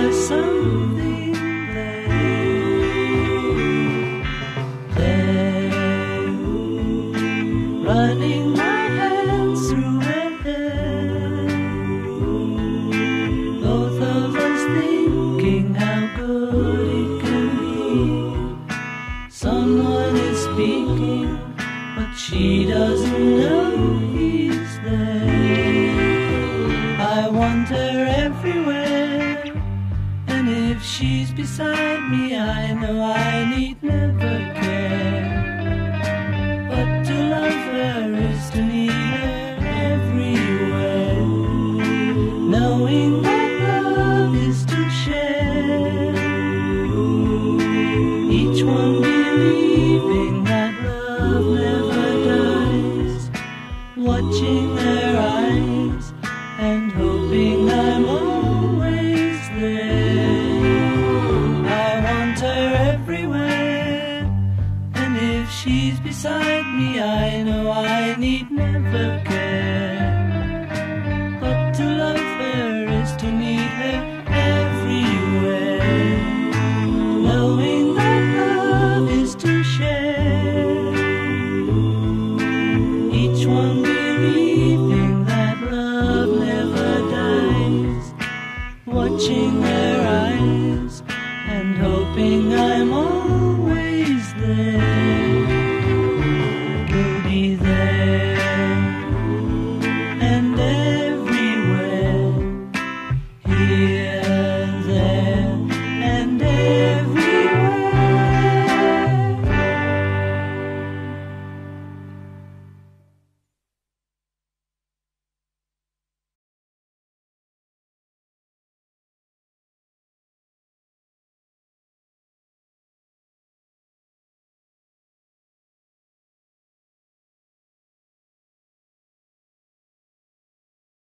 there's something there. There, running my hands through her hair. Both of us thinking how good it can be. Someone is speaking, but she doesn't know he's there. If she's beside me, I know I need never care. But to love her is to need her everywhere. Knowing that love is to share. Each one believing that love never dies. Watching their eyes and hoping she's beside me, I know I need never care. But to love her is to need her everywhere. Knowing that love is to share. Each one believing that love never dies. Watching